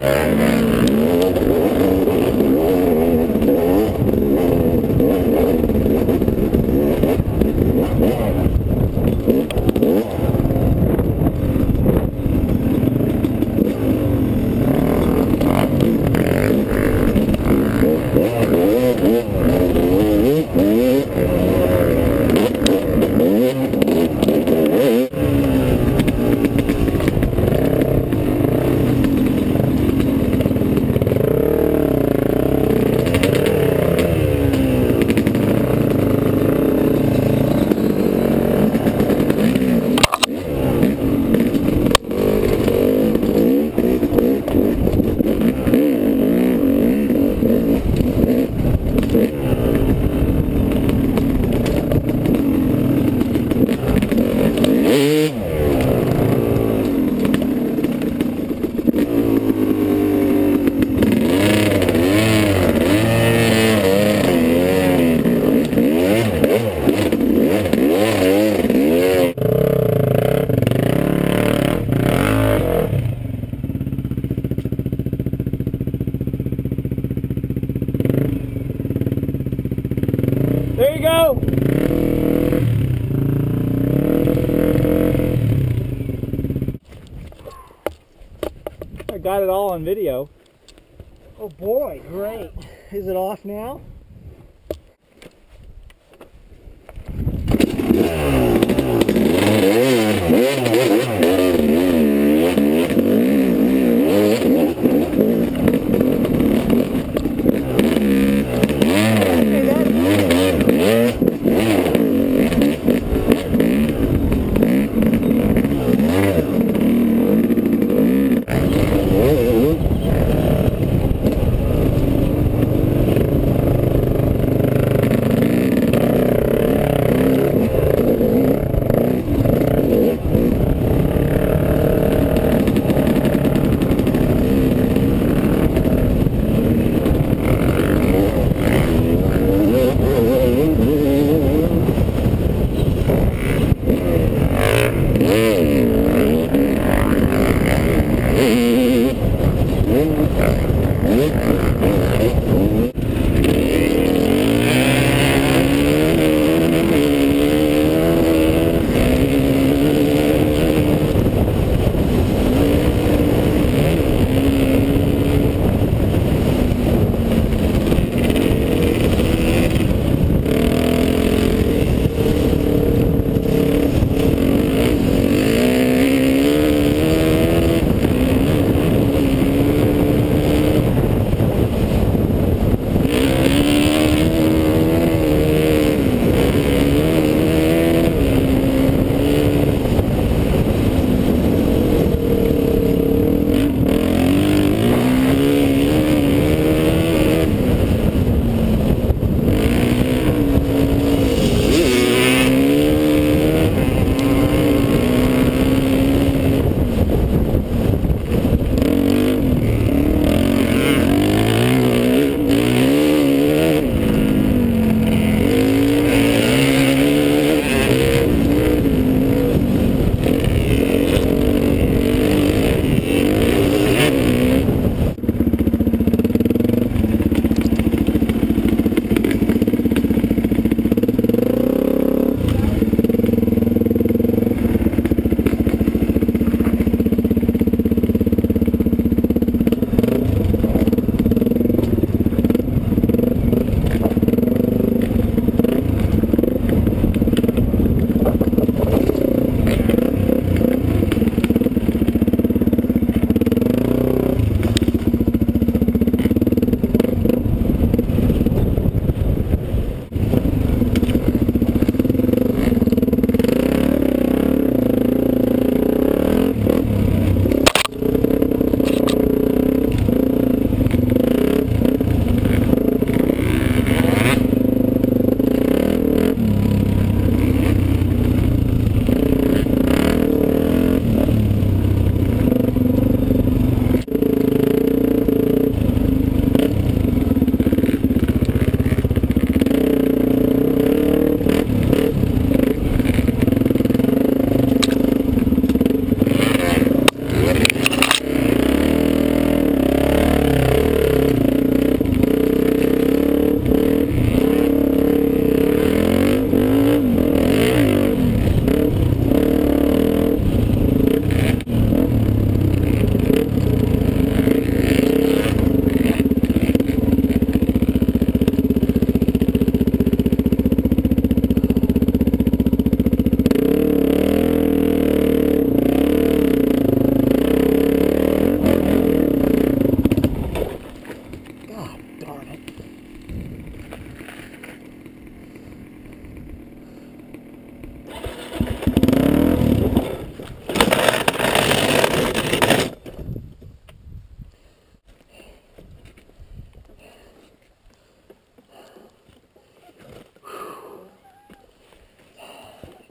There got it all on video. Oh boy, great. Is it off now? okay?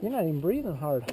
You're not even breathing hard.